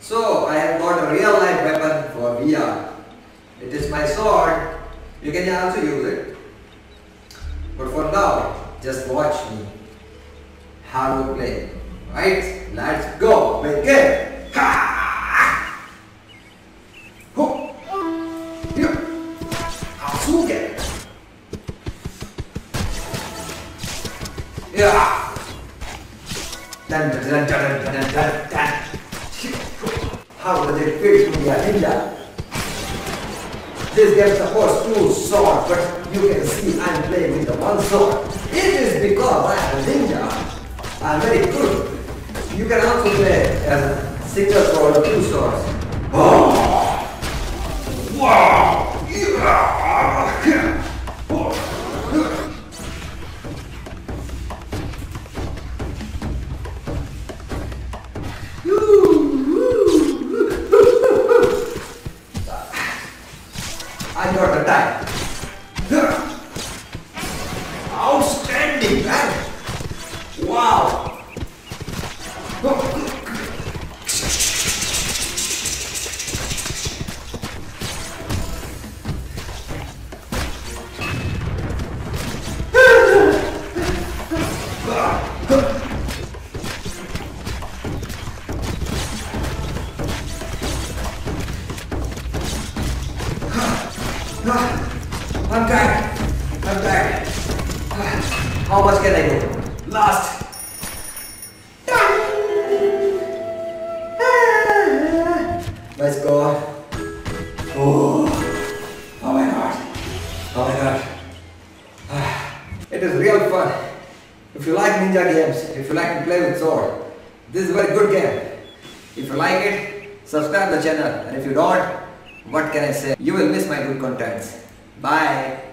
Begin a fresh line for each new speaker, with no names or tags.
So I have got a real life weapon for VR. It is my sword. You can also use it. But for now, just watch me. How to play. Right? Let's go. Begin. Ha! Yeah. Dun, dun, dun, dun, dun, dun, dun, dun. How does it feel to be a ninja? This game supports two swords, but you can see I'm playing with the one sword. It is because I am a ninja. I'm very good. You can also play as a single sword or two swords. Oh! Wow! I got time. Outstanding, man! Wow! I'm back. I'm back. How much can I do? Last. My score. Oh. Oh my god. Oh my god. Ah, it is real fun. If you like ninja games, if you like to play with sword, this is a very good game. If you like it, subscribe the channel. And if you don't, what can I say? You will miss my good contents. Bye.